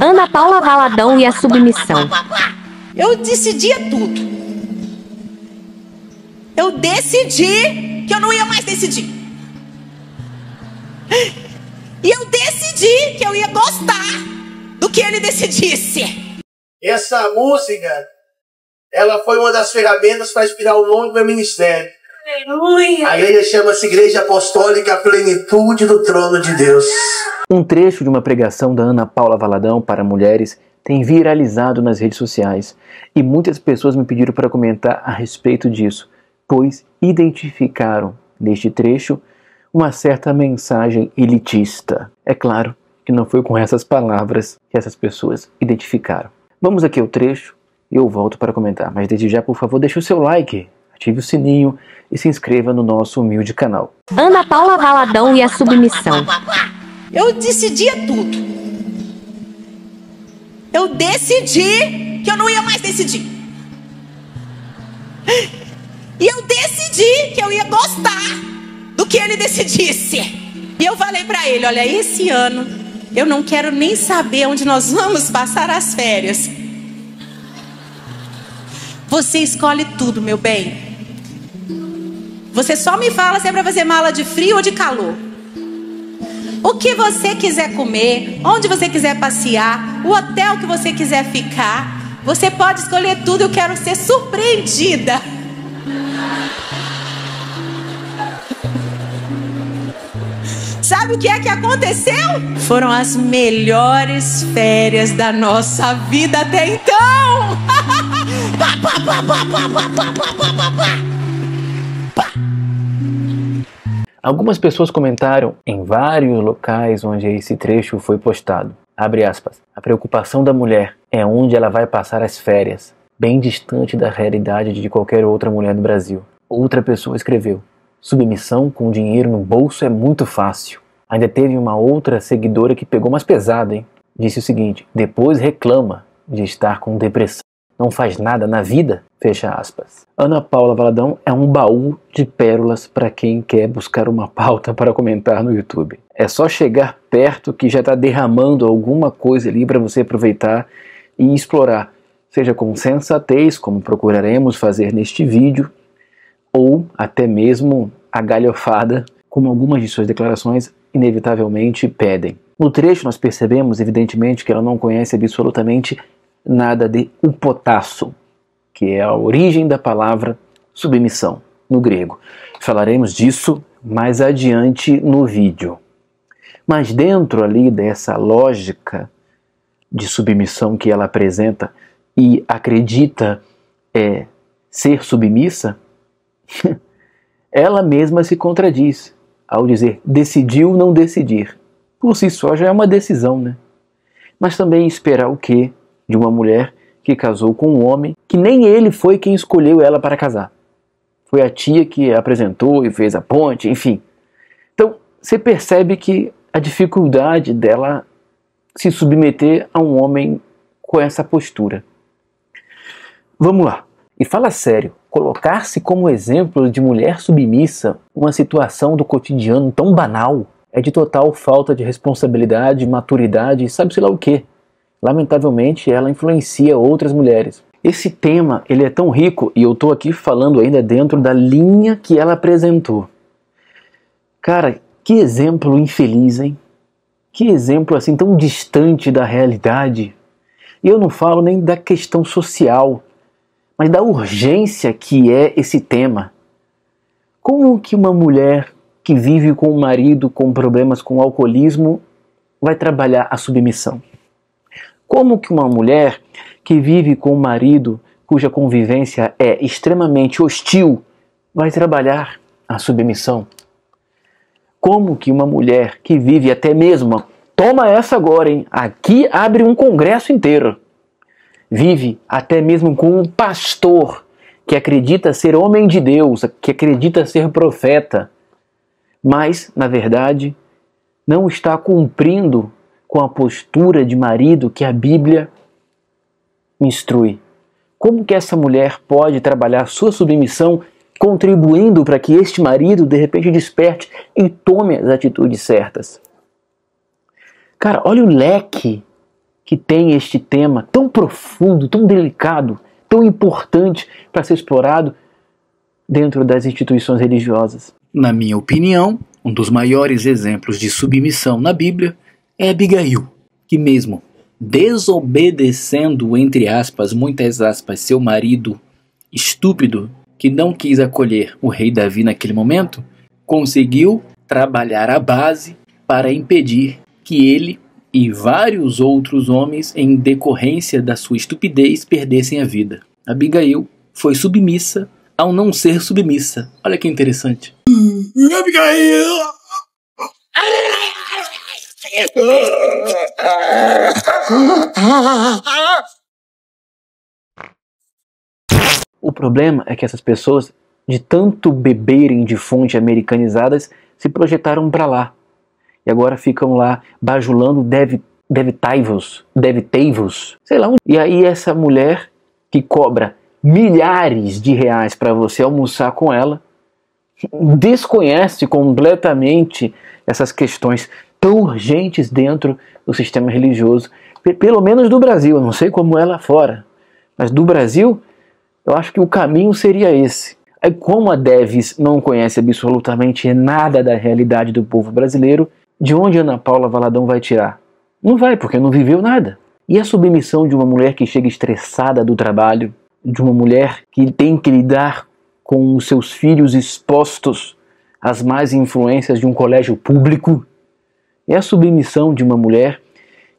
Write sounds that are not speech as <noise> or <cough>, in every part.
Ana Paula Valadão e a submissão. Eu decidia tudo. Eu decidi que eu não ia mais decidir. E eu decidi que eu ia gostar do que ele decidisse. Essa música, ela foi uma das ferramentas para inspirar o nome do meu ministério. Aleluia. A igreja chama-se Igreja Apostólica Plenitude do Trono de Deus. Um trecho de uma pregação da Ana Paula Valadão para mulheres tem viralizado nas redes sociais e muitas pessoas me pediram para comentar a respeito disso, pois identificaram neste trecho uma certa mensagem elitista. É claro que não foi com essas palavras que essas pessoas identificaram. Vamos aqui ao trecho e eu volto para comentar, mas desde já, por favor, deixe o seu like, ative o sininho e se inscreva no nosso humilde canal. Ana Paula Valadão e a submissão. Eu decidia tudo. Eu decidi que eu não ia mais decidir. E eu decidi que eu ia gostar do que ele decidisse. E eu falei para ele: olha, esse ano eu não quero nem saber onde nós vamos passar as férias. Você escolhe tudo, meu bem. Você só me fala se é para fazer mala de frio ou de calor. O que você quiser comer, onde você quiser passear, o hotel que você quiser ficar, você pode escolher tudo. Eu quero ser surpreendida. <laughs> Sabe o que é que aconteceu? Foram as melhores férias da nossa vida até então. Opa! Algumas pessoas comentaram em vários locais onde esse trecho foi postado. Abre aspas. A preocupação da mulher é onde ela vai passar as férias, bem distante da realidade de qualquer outra mulher do Brasil. Outra pessoa escreveu: Submissão com dinheiro no bolso é muito fácil. Ainda teve uma outra seguidora que pegou mais pesada, hein? Disse o seguinte: Depois reclama de estar com depressão. Não faz nada na vida? Fecha aspas. Ana Paula Valadão é um baú de pérolas para quem quer buscar uma pauta <laughs> para comentar no YouTube. É só chegar perto que já está derramando alguma coisa ali para você aproveitar e explorar, seja com sensatez, como procuraremos fazer neste vídeo, ou até mesmo a galhofada, como algumas de suas declarações inevitavelmente pedem. No trecho nós percebemos, evidentemente, que ela não conhece absolutamente nada de upotasso, que é a origem da palavra submissão no grego. Falaremos disso mais adiante no vídeo. Mas dentro ali dessa lógica de submissão que ela apresenta e acredita é, ser submissa, <laughs> ela mesma se contradiz ao dizer decidiu não decidir. Por si só já é uma decisão, né? Mas também esperar o quê de uma mulher que casou com um homem que nem ele foi quem escolheu ela para casar. Foi a tia que apresentou e fez a ponte, enfim. Então, você percebe que a dificuldade dela se submeter a um homem com essa postura. Vamos lá. E fala sério, colocar-se como exemplo de mulher submissa, uma situação do cotidiano tão banal, é de total falta de responsabilidade, maturidade, sabe-se lá o que. Lamentavelmente, ela influencia outras mulheres. Esse tema, ele é tão rico, e eu estou aqui falando ainda dentro da linha que ela apresentou. Cara, que exemplo infeliz, hein? Que exemplo assim tão distante da realidade. E eu não falo nem da questão social, mas da urgência que é esse tema. Como que uma mulher que vive com um marido com problemas com alcoolismo vai trabalhar a submissão? Como que uma mulher que vive com um marido cuja convivência é extremamente hostil vai trabalhar a submissão? Como que uma mulher que vive até mesmo, toma essa agora, hein? Aqui abre um congresso inteiro. Vive até mesmo com um pastor que acredita ser homem de Deus, que acredita ser profeta, mas, na verdade, não está cumprindo com a postura de marido que a Bíblia instrui. Como que essa mulher pode trabalhar sua submissão contribuindo para que este marido de repente desperte e tome as atitudes certas? Cara, olha o leque que tem este tema tão profundo, tão delicado, tão importante para ser explorado dentro das instituições religiosas. Na minha opinião, um dos maiores exemplos de submissão na Bíblia é Abigail, que mesmo desobedecendo, entre aspas, muitas aspas, seu marido estúpido, que não quis acolher o rei Davi naquele momento, conseguiu trabalhar a base para impedir que ele e vários outros homens, em decorrência da sua estupidez, perdessem a vida. Abigail foi submissa ao não ser submissa. Olha que interessante. Abigail! O problema é que essas pessoas, de tanto beberem de fontes americanizadas, se projetaram para lá. E agora ficam lá bajulando deve, deve taivos, deve teivos, sei lá. E aí essa mulher que cobra milhares de reais para você almoçar com ela, desconhece completamente essas questões tão urgentes dentro do sistema religioso, pelo menos do Brasil, eu não sei como é lá fora, mas do Brasil, eu acho que o caminho seria esse. Aí, como a Deves não conhece absolutamente nada da realidade do povo brasileiro, de onde Ana Paula Valadão vai tirar? Não vai, porque não viveu nada. E a submissão de uma mulher que chega estressada do trabalho, de uma mulher que tem que lidar com os seus filhos expostos às más influências de um colégio público, é a submissão de uma mulher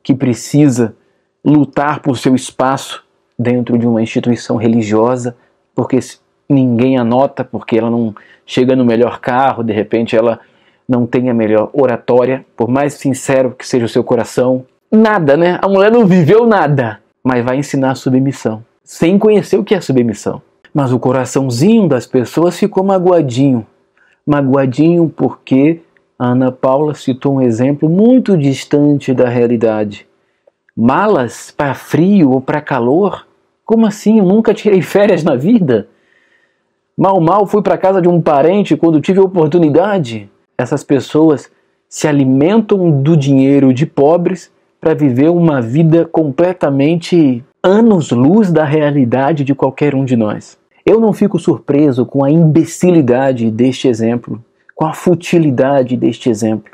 que precisa lutar por seu espaço dentro de uma instituição religiosa, porque ninguém anota, porque ela não chega no melhor carro, de repente ela não tem a melhor oratória, por mais sincero que seja o seu coração. Nada, né? A mulher não viveu nada, mas vai ensinar submissão, sem conhecer o que é submissão. Mas o coraçãozinho das pessoas ficou magoadinho. Magoadinho porque Ana Paula citou um exemplo muito distante da realidade. Malas para frio ou para calor? Como assim? Eu nunca tirei <laughs> férias na vida? Mal, mal fui para casa de um parente quando tive a oportunidade. Essas pessoas se alimentam do dinheiro de pobres para viver uma vida completamente anos-luz da realidade de qualquer um de nós. Eu não fico surpreso com a imbecilidade deste exemplo, com a futilidade deste exemplo.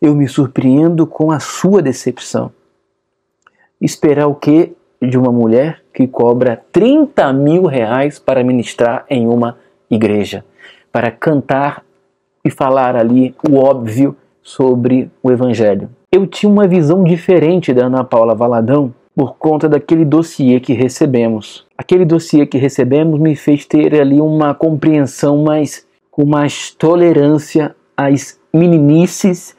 Eu me surpreendo com a sua decepção. Esperar o que de uma mulher que cobra 30 mil reais para ministrar em uma igreja, para cantar e falar ali o óbvio sobre o Evangelho. Eu tinha uma visão diferente da Ana Paula Valadão por conta daquele dossiê que recebemos. Aquele dossiê que recebemos me fez ter ali uma compreensão mais com mais tolerância às meninices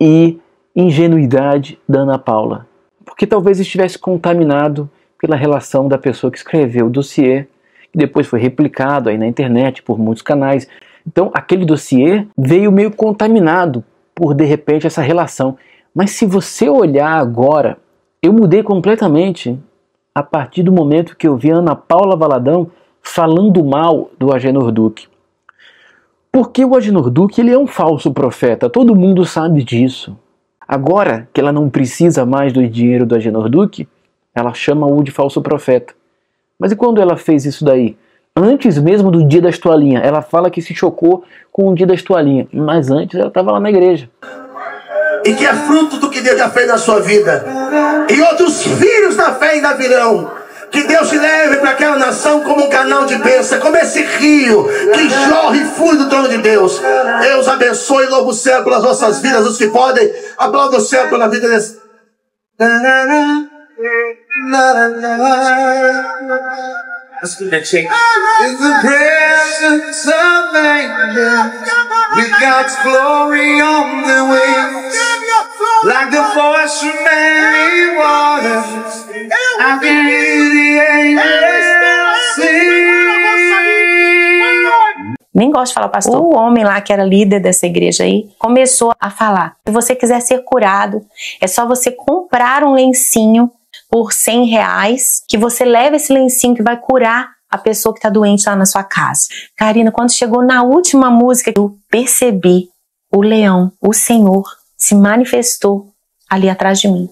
e ingenuidade da Ana Paula. Porque talvez estivesse contaminado pela relação da pessoa que escreveu o dossiê, que depois foi replicado aí na internet por muitos canais. Então, aquele dossiê veio meio contaminado por de repente essa relação. Mas se você olhar agora, eu mudei completamente a partir do momento que eu vi a Ana Paula Valadão falando mal do Agenor Duque. Porque o Agenor Duque ele é um falso profeta, todo mundo sabe disso. Agora que ela não precisa mais do dinheiro do Agenor Duque, ela chama-o de falso profeta. Mas e quando ela fez isso daí? Antes mesmo do dia das toalhinhas. Ela fala que se chocou com o dia das toalhinhas. Mas antes ela estava lá na igreja. E que é fruto do que Deus já fez na sua vida. E outros filhos da fé ainda virão. Que Deus te leve para aquela nação como um canal de bênção, como esse rio que jorre e flui do trono de Deus. Deus abençoe e louve o céu pelas nossas vidas, os que podem. Aplauda o céu pela vida desse. Let's do that shake. In the presence of angels, with God's glory on the wings, like the voice from many waters, I can hear Nem gosto de falar pastor. O homem lá que era líder dessa igreja aí começou a falar: se você quiser ser curado, é só você comprar um lencinho por 100 reais, que você leva esse lencinho que vai curar a pessoa que está doente lá na sua casa. Karina, quando chegou na última música, eu percebi o leão, o Senhor, se manifestou ali atrás de mim.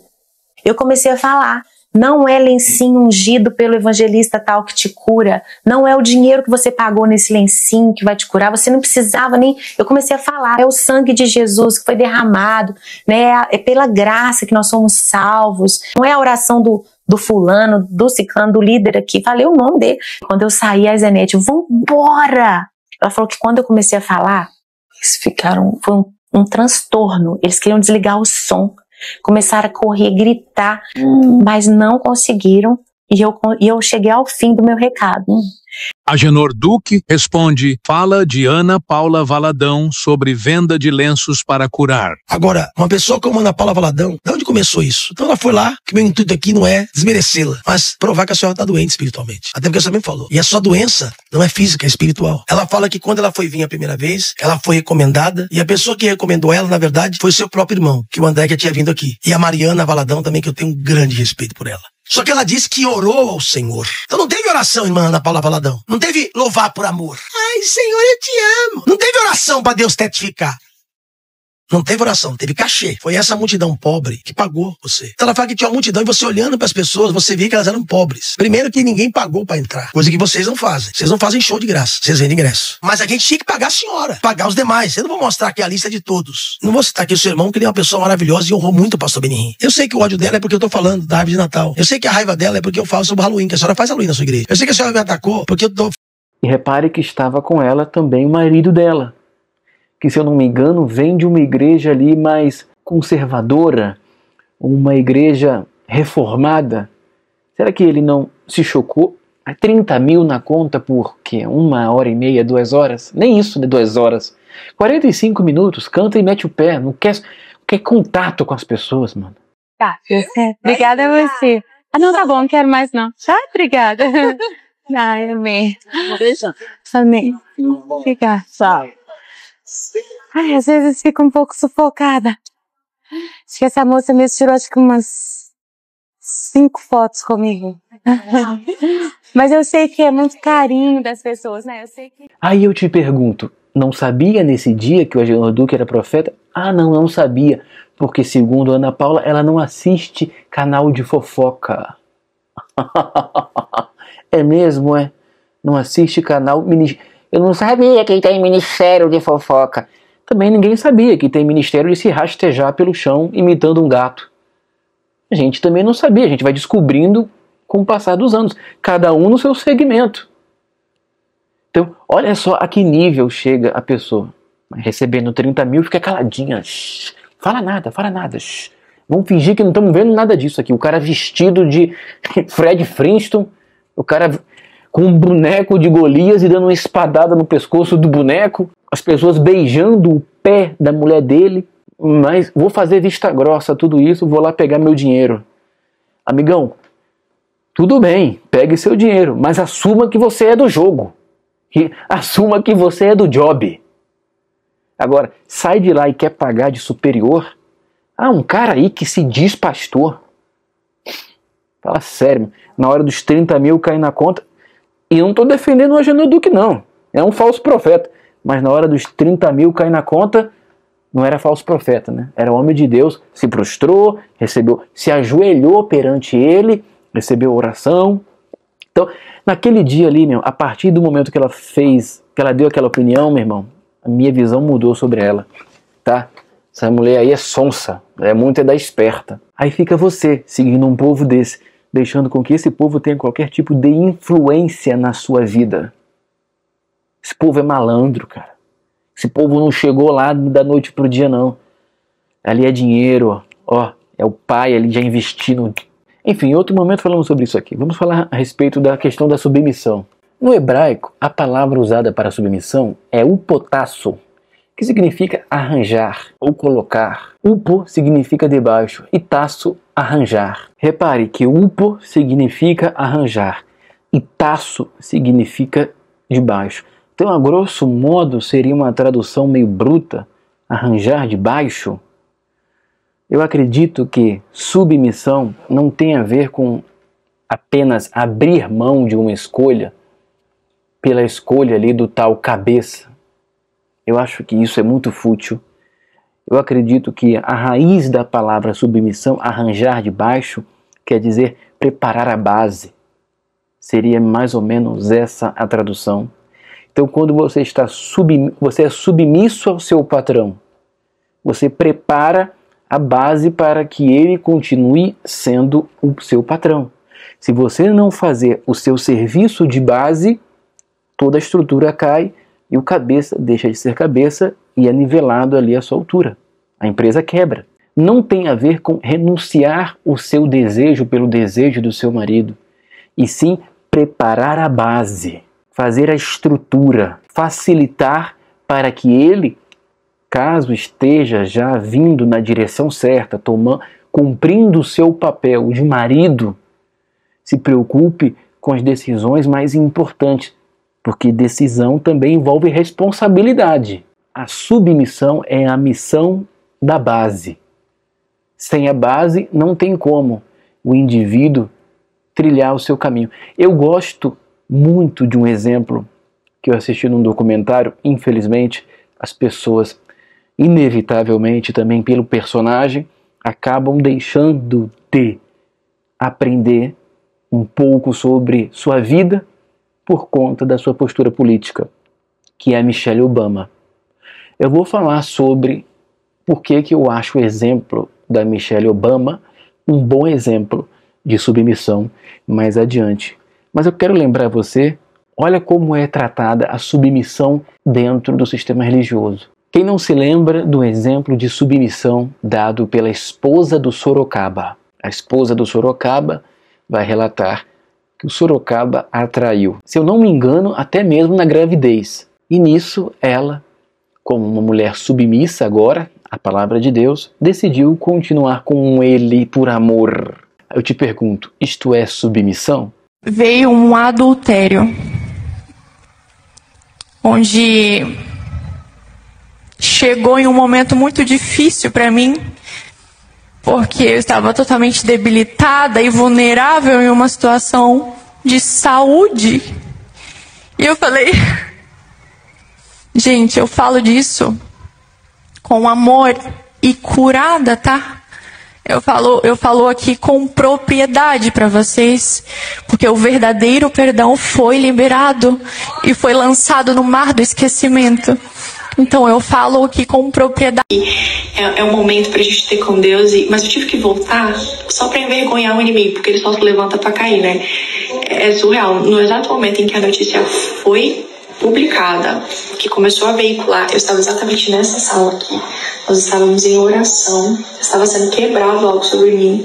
Eu comecei a falar. Não é lencinho ungido pelo evangelista tal que te cura. Não é o dinheiro que você pagou nesse lencinho que vai te curar. Você não precisava nem. Eu comecei a falar. É o sangue de Jesus que foi derramado, né? É pela graça que nós somos salvos. Não é a oração do, do fulano, do ciclano, do líder aqui. Falei o nome dele. Quando eu saí, a Zenete, vambora! Ela falou que quando eu comecei a falar, eles ficaram. Foi um, um transtorno. Eles queriam desligar o som começaram a correr, gritar, mas não conseguiram. E eu, e eu cheguei ao fim do meu recado. Agenor Duque responde: fala de Ana Paula Valadão sobre venda de lenços para curar. Agora, uma pessoa como Ana Paula Valadão, de onde começou isso? Então ela foi lá, que meu intuito aqui não é desmerecê-la, mas provar que a senhora está doente espiritualmente. Até porque você também falou. E a sua doença não é física, é espiritual. Ela fala que quando ela foi vir a primeira vez, ela foi recomendada, e a pessoa que recomendou ela, na verdade, foi seu próprio irmão, que o André que tinha vindo aqui. E a Mariana Valadão também, que eu tenho um grande respeito por ela. Só que ela disse que orou ao Senhor. Então não teve oração, irmã Ana Paula Valadão. Não teve louvar por amor. Ai, Senhor, eu te amo. Não teve oração para Deus testificar. Não teve oração, teve cachê. Foi essa multidão pobre que pagou você. Então ela fala que tinha uma multidão e você olhando para as pessoas, você via que elas eram pobres. Primeiro que ninguém pagou para entrar, coisa que vocês não fazem. Vocês não fazem show de graça, vocês vendem ingresso. Mas a gente tinha que pagar a senhora, pagar os demais. Eu não vou mostrar aqui a lista de todos. Não vou citar aqui o seu irmão, que ele é uma pessoa maravilhosa e honrou muito o pastor Benihim. Eu sei que o ódio dela é porque eu tô falando da árvore de Natal. Eu sei que a raiva dela é porque eu falo sobre Halloween, que a senhora faz Halloween na sua igreja. Eu sei que a senhora me atacou porque eu tô. E repare que estava com ela também o marido dela que, se eu não me engano, vem de uma igreja ali mais conservadora, uma igreja reformada. Será que ele não se chocou? 30 mil na conta por quê? Uma hora e meia, duas horas? Nem isso, né? Duas horas. 45 minutos, canta e mete o pé. Não quer, quer contato com as pessoas, mano. Tá, <laughs> obrigada a você. Ah, não, tá bom, não quero mais não. Tá, obrigada. <laughs> Ai, amei. Amei. Obrigada. Tchau. Ai, às vezes fico um pouco sufocada. Acho que essa moça mesmo tirou acho que umas cinco fotos comigo. <laughs> Mas eu sei que é muito carinho das pessoas, né? Eu sei que. Aí eu te pergunto, não sabia nesse dia que o Agenor Duque era profeta? Ah, não, não sabia. Porque, segundo Ana Paula, ela não assiste canal de fofoca. <laughs> é mesmo, é? Não assiste canal. Eu não sabia que tem ministério de fofoca. Também ninguém sabia que tem ministério de se rastejar pelo chão imitando um gato. A gente também não sabia, a gente vai descobrindo com o passar dos anos, cada um no seu segmento. Então, olha só a que nível chega a pessoa. Recebendo 30 mil, fica caladinha. Shh, fala nada, fala shh. Vamos fingir que não estamos vendo nada disso aqui. O cara vestido de <laughs> Fred Flintstone, o cara com um boneco de Golias e dando uma espadada no pescoço do boneco, as pessoas beijando o pé da mulher dele, mas vou fazer vista grossa tudo isso, vou lá pegar meu dinheiro. Amigão, tudo bem, pegue seu dinheiro, mas assuma que você é do jogo. Assuma que você é do job. Agora, sai de lá e quer pagar de superior? Ah, um cara aí que se diz pastor. Fala sério, na hora dos 30 mil cair na conta, e não estou defendendo o Agenor Duque, não. É um falso profeta. Mas na hora dos 30 mil cair na conta, não era falso profeta, né? Era homem de Deus, se prostrou, recebeu, se ajoelhou perante ele, recebeu oração. Então, naquele dia ali, meu, a partir do momento que ela fez, que ela deu aquela opinião, meu irmão, a minha visão mudou sobre ela, tá? Essa mulher aí é sonsa, é muito é da esperta. Aí fica você, seguindo um povo desse, deixando com que esse povo tenha qualquer tipo de influência na sua vida. Esse povo é malandro, cara. Esse povo não chegou lá da noite pro dia, não. Ali é dinheiro, ó. É o pai ali já investindo. Enfim, em outro momento falamos sobre isso aqui. Vamos falar a respeito da questão da submissão. No hebraico, a palavra usada para submissão é upotasso, que significa arranjar ou colocar. Upo significa debaixo e taço arranjar. Repare que upo significa arranjar e taço significa debaixo. Então, a grosso modo, seria uma tradução meio bruta, arranjar de baixo. Eu acredito que submissão não tem a ver com apenas abrir mão de uma escolha pela escolha ali do tal cabeça eu acho que isso é muito fútil. Eu acredito que a raiz da palavra submissão, arranjar de baixo, quer dizer preparar a base. Seria mais ou menos essa a tradução. Então, quando você está sub, você é submisso ao seu patrão, você prepara a base para que ele continue sendo o seu patrão. Se você não fazer o seu serviço de base, toda a estrutura cai e o cabeça deixa de ser cabeça e é nivelado ali a sua altura. A empresa quebra. Não tem a ver com renunciar o seu desejo pelo desejo do seu marido, e sim preparar a base, fazer a estrutura, facilitar para que ele, caso esteja já vindo na direção certa, tomando, cumprindo o seu papel de marido, se preocupe com as decisões mais importantes, porque decisão também envolve responsabilidade. A submissão é a missão da base. Sem a base, não tem como o indivíduo trilhar o seu caminho. Eu gosto muito de um exemplo que eu assisti num documentário. Infelizmente, as pessoas, inevitavelmente também pelo personagem, acabam deixando de aprender um pouco sobre sua vida por conta da sua postura política, que é a Michelle Obama. Eu vou falar sobre por que, que eu acho o exemplo da Michelle Obama um bom exemplo de submissão mais adiante. Mas eu quero lembrar você, olha como é tratada a submissão dentro do sistema religioso. Quem não se lembra do exemplo de submissão dado pela esposa do Sorocaba? A esposa do Sorocaba vai relatar que o Sorocaba atraiu. Se eu não me engano, até mesmo na gravidez. E nisso ela, como uma mulher submissa agora à palavra de Deus, decidiu continuar com ele por amor. Eu te pergunto, isto é submissão? Veio um adultério onde chegou em um momento muito difícil para mim porque eu estava totalmente debilitada e vulnerável em uma situação de saúde. E eu falei, <laughs> gente, eu falo disso com amor e curada, tá? Eu falo, eu falo aqui com propriedade para vocês, porque o verdadeiro perdão foi liberado e foi lançado no mar do esquecimento. Então eu falo aqui com propriedade. É, é um momento pra gente ter com Deus, e, mas eu tive que voltar só pra envergonhar o inimigo, porque ele só se levanta pra cair, né? É, é surreal. No exato momento em que a notícia foi publicada, que começou a veicular, eu estava exatamente nessa sala aqui. Nós estávamos em oração, estava sendo quebrado algo sobre mim,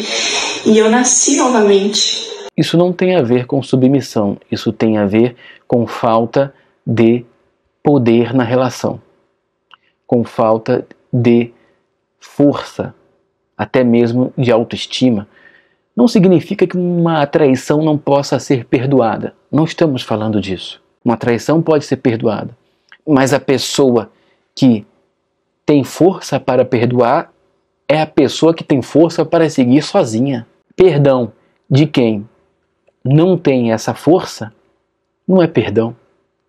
e eu nasci novamente. Isso não tem a ver com submissão, isso tem a ver com falta de poder na relação com falta de força, até mesmo de autoestima, não significa que uma traição não possa ser perdoada. Não estamos falando disso. Uma traição pode ser perdoada, mas a pessoa que tem força para perdoar é a pessoa que tem força para seguir sozinha. Perdão de quem não tem essa força não é perdão,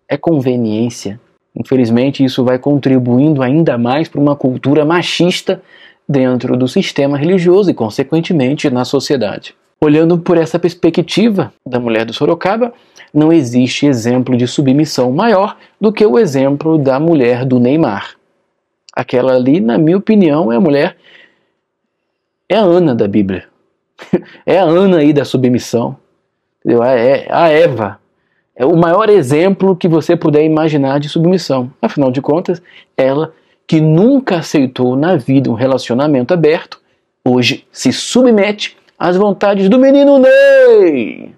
é conveniência. Infelizmente, isso vai contribuindo ainda mais para uma cultura machista dentro do sistema religioso e, consequentemente, na sociedade. Olhando por essa perspectiva da mulher do Sorocaba, não existe exemplo de submissão maior do que o exemplo da mulher do Neymar. Aquela ali, na minha opinião, é a mulher. É a Ana da Bíblia. <laughs> É a Ana aí da submissão. É a Eva é o maior exemplo que você puder imaginar de submissão. Afinal de contas, ela que nunca aceitou na vida um relacionamento aberto, hoje se submete às vontades do menino Ney.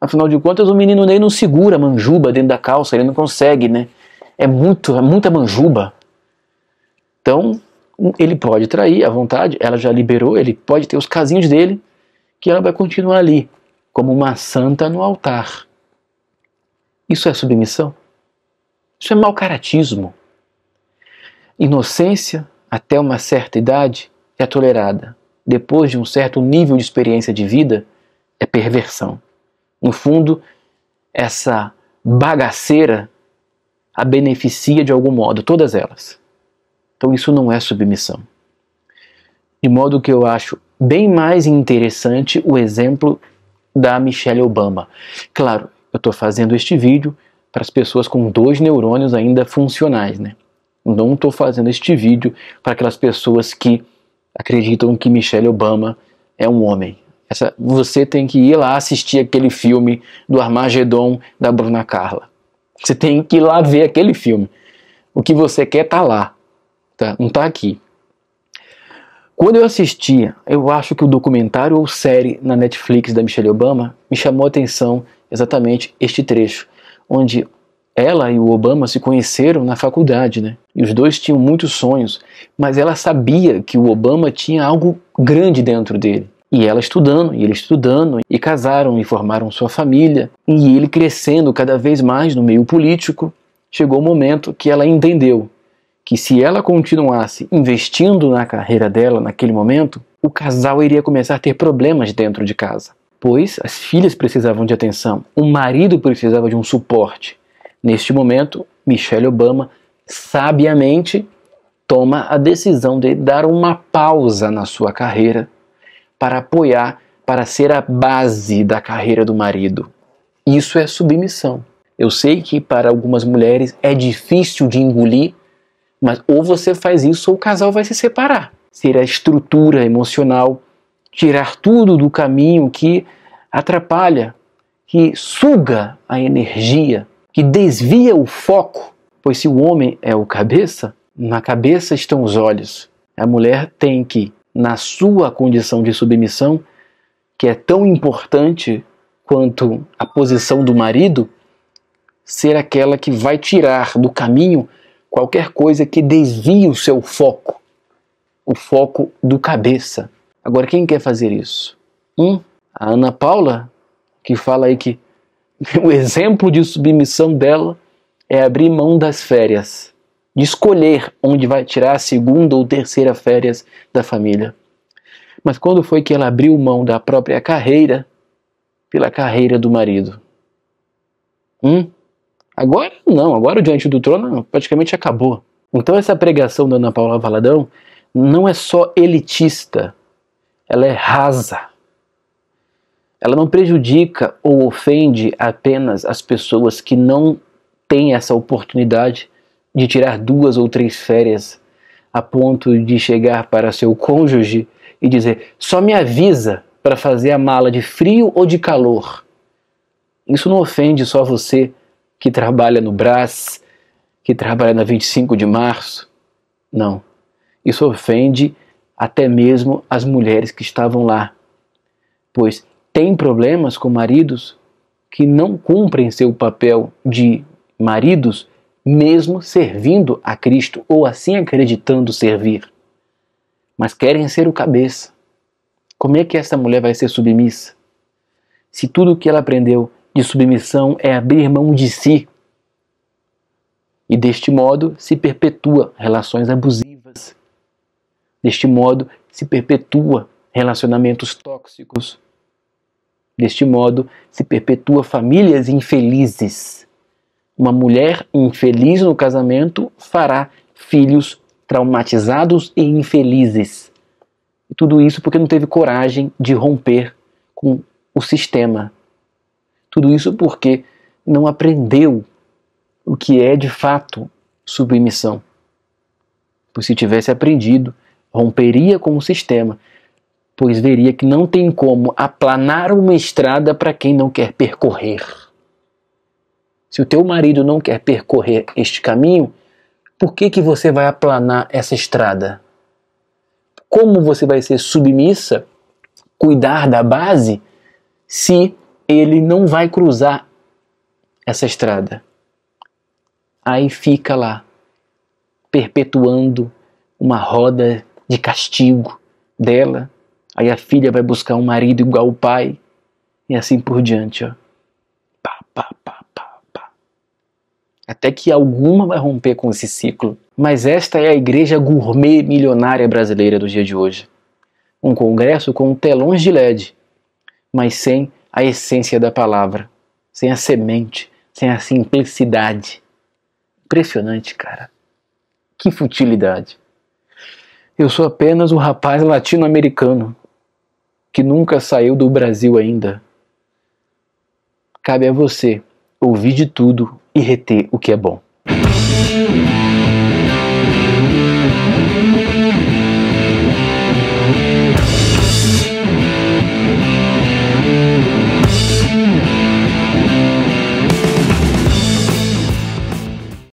Afinal de contas, o menino Ney não segura a manjuba dentro da calça, ele não consegue, né? É muito, é muita manjuba. Então, ele pode trair à vontade, ela já liberou, ele pode ter os casinhos dele, que ela vai continuar ali, como uma santa no altar. Isso é submissão? Isso é mau caratismo. Inocência, até uma certa idade, é tolerada. Depois de um certo nível de experiência de vida, é perversão. No fundo, essa bagaceira a beneficia de algum modo, todas elas. Então isso não é submissão. De modo que eu acho bem mais interessante o exemplo da Michelle Obama. Claro, eu estou fazendo este vídeo para as pessoas com dois neurônios ainda funcionais, né? Não estou fazendo este vídeo para aquelas pessoas que acreditam que Michelle Obama é um homem. Essa, você tem que ir lá assistir aquele filme do Armagedon da Bruna Carla. Você tem que ir lá ver aquele filme. O que você quer tá lá, tá? não tá aqui. Quando eu assistia, eu acho que o documentário ou série na Netflix da Michelle Obama me chamou a atenção exatamente este trecho, onde ela e o Obama se conheceram na faculdade, né? E os dois tinham muitos sonhos, mas ela sabia que o Obama tinha algo grande dentro dele. E ela estudando, e ele estudando, e casaram e formaram sua família, e ele crescendo cada vez mais no meio político, chegou o momento que ela entendeu que se ela continuasse investindo na carreira dela naquele momento, o casal iria começar a ter problemas dentro de casa. Pois as filhas precisavam de atenção, o marido precisava de um suporte. Neste momento, Michelle Obama sabiamente toma a decisão de dar uma pausa na sua carreira para apoiar, para ser a base da carreira do marido. Isso é submissão. Eu sei que para algumas mulheres é difícil de engolir, mas ou você faz isso ou o casal vai se separar. Ser a estrutura emocional, tirar tudo do caminho que atrapalha, que suga a energia, que desvia o foco. Pois se o homem é o cabeça, na cabeça estão os olhos. A mulher tem que na sua condição de submissão, que é tão importante quanto a posição do marido, ser aquela que vai tirar do caminho qualquer coisa que desvie o seu foco, o foco do cabeça. Agora, quem quer fazer isso? Um, a Ana Paula, que fala aí que <laughs> o exemplo de submissão dela é abrir mão das férias de escolher onde vai tirar a segunda ou terceira férias da família. Mas quando foi que ela abriu mão da própria carreira pela carreira do marido? Hum? Agora não, agora o Diante do Trono praticamente acabou. Então essa pregação da Ana Paula Valadão não é só elitista, ela é rasa. Ela não prejudica ou ofende apenas as pessoas que não têm essa oportunidade de tirar duas ou três férias a ponto de chegar para seu cônjuge e dizer: só me avisa para fazer a mala de frio ou de calor. Isso não ofende só você que trabalha no Brás, que trabalha na 25 de março. Não. Isso ofende até mesmo as mulheres que estavam lá. Pois tem problemas com maridos que não cumprem seu papel de maridos mesmo servindo a Cristo ou assim acreditando servir, mas querem ser o cabeça. Como é que essa mulher vai ser submissa? Se tudo o que ela aprendeu de submissão é abrir mão de si, e deste modo se perpetua relações abusivas, deste modo se perpetua relacionamentos tóxicos, deste modo se perpetua famílias infelizes uma mulher infeliz no casamento fará filhos traumatizados e infelizes. E tudo isso porque não teve coragem de romper com o sistema. Tudo isso porque não aprendeu o que é de fato submissão. Pois se tivesse aprendido, romperia com o sistema, pois veria que não tem como aplanar uma estrada para quem não quer percorrer. Se o teu marido não quer percorrer este caminho, por que, que você vai aplanar essa estrada? Como você vai ser submissa, cuidar da base, se ele não vai cruzar essa estrada? Aí fica lá, perpetuando uma roda de castigo dela. Aí a filha vai buscar um marido igual o pai, e assim por diante. Ó. Pá, pá, pá até que alguma vai romper com esse ciclo. Mas esta é a igreja gourmet milionária brasileira do dia de hoje. Um congresso com telões de LED, mas sem a essência da palavra, sem a semente, sem a simplicidade. Impressionante, cara. Que futilidade. Eu sou apenas o rapaz latino-americano que nunca saiu do Brasil ainda. Cabe a você ouvir de tudo e reter o que é bom.